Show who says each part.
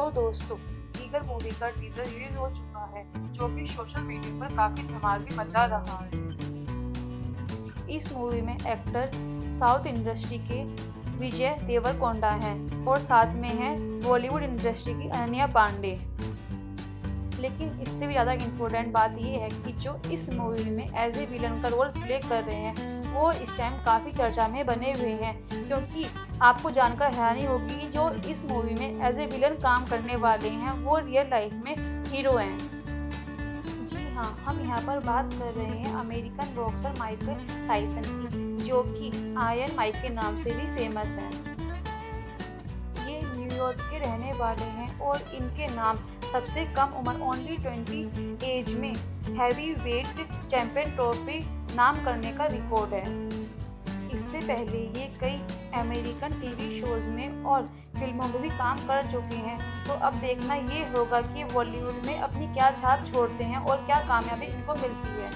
Speaker 1: तो दोस्तों, Eagle movie का टीजर रिलीज़ हो चुका है, जो कि सोशल मीडिया पर काफ़ी धमाल भी मचा रहा है। इस मूवी में एक्टर साउथ इंडस्ट्री के विजय देवरकोंडा हैं और साथ में हैं बॉलीवुड इंडस्ट्री की अनन्या पांडे। लेकिन इससे भी ज़्यादा इम्पोर्टेंट बात यह है कि जो इस मूवी में एज ए विलन का रोल प्ले कर रहे हैं वो इस टाइम काफ़ी चर्चा में बने हुए हैं, क्योंकि आपको जानकर हैरानी होगी जो इस मूवी में एज ए विलन काम करने वाले हैं, वो रियल लाइफ में हीरो हैं। जी हाँ हम यहाँ पर बात कर रहे हैं अमेरिकन बॉक्सर माइकल टाइसन की, जो कि आयरन माइक के नाम से भी फ़ेमस है। ये न्यूयॉर्क के रहने वाले हैं और इनके नाम सबसे कम उम्र ओनली ट्वेंटी एज में हैवी वेट चैंपियन ट्रॉफी नाम करने का रिकॉर्ड है। इससे पहले ये कई अमेरिकन टीवी शोज़ में और फ़िल्मों में भी काम कर चुके हैं। तो अब देखना ये होगा कि बॉलीवुड में अपनी क्या छाप छोड़ते हैं और क्या कामयाबी इनको मिलती है।